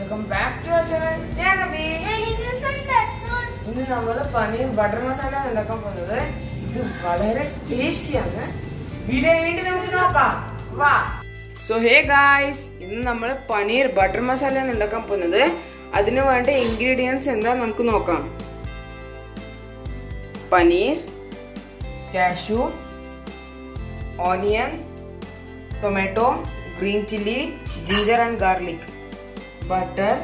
Welcome back to channel ഞാൻ നബി ഇന്ന് നമ്മൾ പനീർ ബട്ടർ മസാല ഉണ്ടാക്കാൻ പോകുന്നത് ഇത് വളരെ ടേസ്റ്റിയാണ് വീഡിയോ വേണ്ടി നമുക്ക് നോക്കാം. വാ. സോ ഹേ ഗായ്സ് ഇന്ന് നമ്മൾ പനീർ ബട്ടർ മസാല ഉണ്ടാക്കാൻ പോകുന്നത്. അതിന് വേണ്ട ഇൻഗ്രീഡിയൻസ് എന്താ നമുക്ക് നോക്കാം. Paneer cashew onion tomato green chilli ginger and garlic butter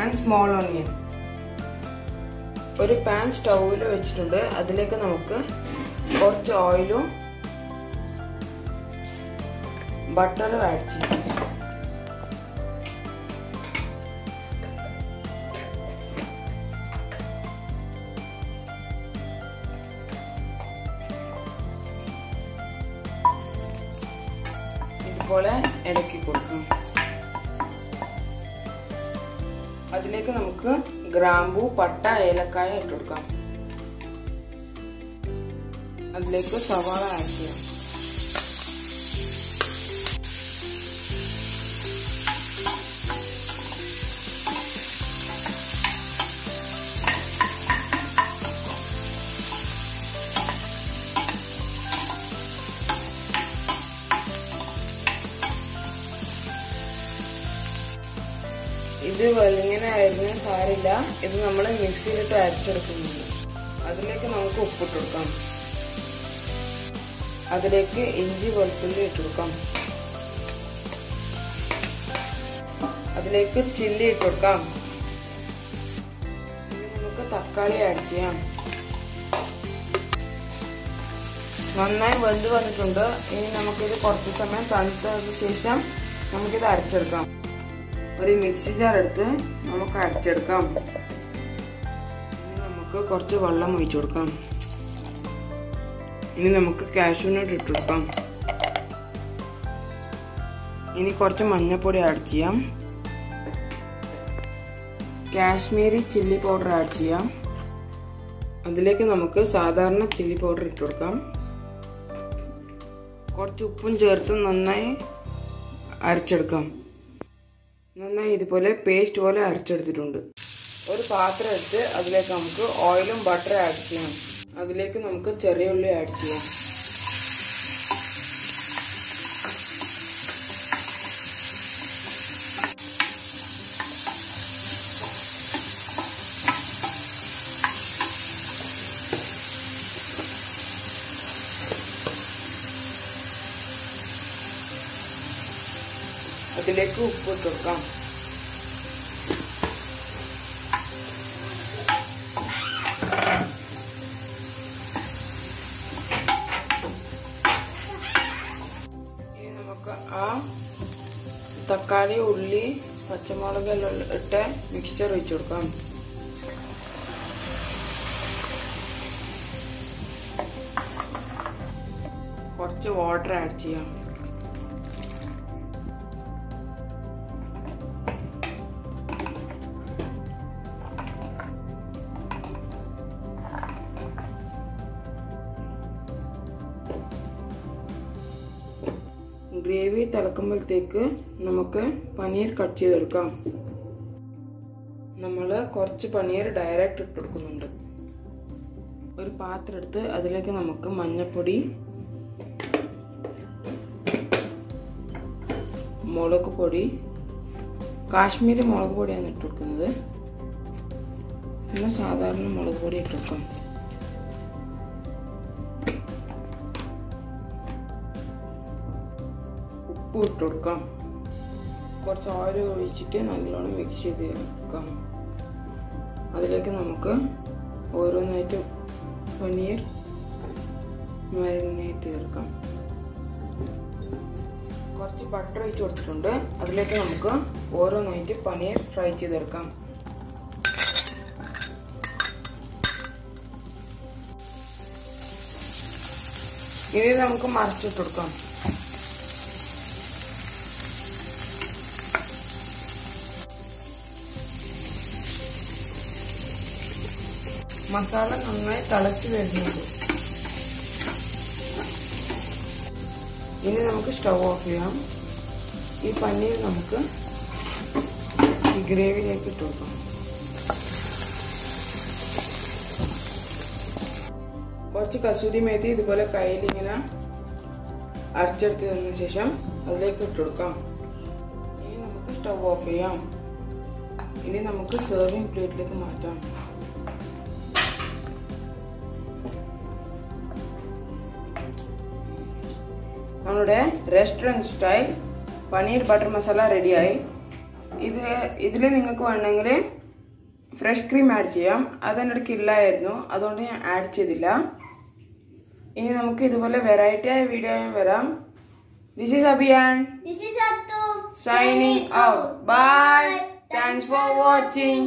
and small onion ഒരു പാൻ സ്റ്റൗവിൽ വെച്ചിട്ടുണ്ട്. അതിലേക്ക് നമുക്ക് കുറച്ച് ഓയിലും ബട്ടറും ആഡ് ചെയ്യാം. ഇതുപോലെ ഇടയ്ക്ക് കൊടുക്കും. അതിലേക്ക് നമുക്ക് ഗ്രാമ്പു പട്ട ഏലക്കായ ഇട്ട് കൊടുക്കാം. അതിലേക്ക് സവാള ആഡ് ചെയ്യാം. ഇത് വെളിങ്ങനെ ആയിരുന്നു സാരില്ല. ഇത് നമ്മൾ മിക്സിയിലിട്ട് അരച്ചെടുക്കുന്നുണ്ട് അതിലേക്ക് നമുക്ക് ഉപ്പിട്ട് കൊടുക്കാം. അതിലേക്ക് ഇഞ്ചി വെളുത്തുള്ളി ഇട്ട് കൊടുക്കാം. അതിലേക്ക് ചില്ലി ഇട്ട് കൊടുക്കാം. നമുക്ക് തക്കാളി ആഡ് ചെയ്യാം. നന്നായി വെന്ത് വന്നിട്ടുണ്ട്. ഇനി നമുക്കിത് കുറച്ച് സമയം തണുത്തതിന് ശേഷം നമുക്കിത് അരച്ചെടുക്കാം. ഒരു മിക്സി ജാർ എടുത്ത് നമുക്ക് അരച്ചെടുക്കാം. ഇനി നമുക്ക് കുറച്ച് വെള്ളം ഒഴിച്ചു കൊടുക്കാം. ഇനി നമുക്ക് കാഷ്യൂനട്ട് ഇട്ട് കൊടുക്കാം. ഇനി കുറച്ച് മഞ്ഞൾപ്പൊടി ആഡ് ചെയ്യാം. കാശ്മീരി ചില്ലി പൗഡർ ആഡ് ചെയ്യാം. അതിലേക്ക് നമുക്ക് സാധാരണ ചില്ലി പൗഡർ ഇട്ട് കൊടുക്കാം. കുറച്ച് ഉപ്പും ചേർത്ത് നന്നായി അരച്ചെടുക്കാം. നന്നായി ഇതുപോലെ പേസ്റ്റ് പോലെ അരച്ചെടുത്തിട്ടുണ്ട്. ഒരു പാത്രം എടുത്ത് അതിലേക്ക് നമുക്ക് ഓയിലും ബട്ടറും ആഡ് ചെയ്യാം. അതിലേക്ക് നമുക്ക് ചെറിയ ഉള്ളി ആഡ് ചെയ്യാം. അതിലേക്ക് ഉപ്പ് ഇട്ട് നമുക്ക് ആ തക്കാളി ഉള്ളി പച്ചമുളക് എല്ലാം ഇട്ട് മിക്സ്ചർ വെച്ച് കൊടുക്കാം. കുറച്ച് വാട്ടർ ആഡ് ചെയ്യാം. ഗ്രേവി തിളക്കുമ്പോഴത്തേക്ക് നമുക്ക് പനീർ കട്ട് ചെയ്തെടുക്കാം. നമ്മൾ കുറച്ച് പനീർ ഡയറക്റ്റ് ഇട്ട് കൊടുക്കുന്നുണ്ട്. ഒരു പാത്രം എടുത്ത് അതിലേക്ക് നമുക്ക് മഞ്ഞൾപ്പൊടി മുളക് പൊടി കാശ്മീരി മുളക് പൊടിയാണ് ഇട്ട് കൊടുക്കുന്നത്. പിന്നെ സാധാരണ മുളക് പൊടി ഇട്ട് കൊടുക്കാം. ഉപ്പ് ഇട്ട് കൊടുക്കാം കുറച്ച് ഓയിൽ ഒഴിച്ചിട്ട് നല്ലോണം മിക്സ് ചെയ്ത് എടുക്കാം അതിലേക്ക് നമുക്ക് ഓരോന്നായിട്ട് പനീർ മരുന്നായിട്ട് ചേർക്കാം. കുറച്ച് ബട്ടർ ഒഴിച്ച് കൊടുത്തിട്ടുണ്ട്. അതിലേക്ക് നമുക്ക് ഓരോന്നായിട്ട് പനീർ ഫ്രൈ ചെയ്തെടുക്കാം. ഇനി നമുക്ക് മറിച്ചിട്ട് മസാല നന്നായി തിളച്ച് വരുന്നത് ഇനി നമുക്ക് സ്റ്റവ് ഓഫ് ചെയ്യാം. ഈ പനീർ നമുക്ക് ഈ ഗ്രേവിയിലേക്ക് ഇട്ട് കൊടുക്കാം. കുറച്ച് കസൂരി മേത്തി ഇതുപോലെ കയ്യിൽ ഇങ്ങനെ അരച്ചെടുത്തതിന് ശേഷം അതിലേക്ക് ഇട്ട് കൊടുക്കാം. ഇനി നമുക്ക് സ്റ്റവ് ഓഫ് ചെയ്യാം. ഇനി നമുക്ക് സെർവിങ് പ്ലേറ്റിലേക്ക് മാറ്റാം. നമ്മുടെ restaurant style paneer butter masala റെഡിയായി ഇതിൽ ഇതിൽ നിങ്ങൾക്ക് വേണമെങ്കിൽ ഫ്രഷ് ക്രീം ആഡ് ചെയ്യാം. അതെന്റെ അടുക്ക് ഇല്ലായിരുന്നു അതുകൊണ്ട് ഞാൻ ആഡ് ചെയ്തില്ല. ഇനി നമുക്ക് ഇതുപോലെ വെറൈറ്റി ആയ വീഡിയോ വരാം. This is Abhiyan signing out bye thanks for watching.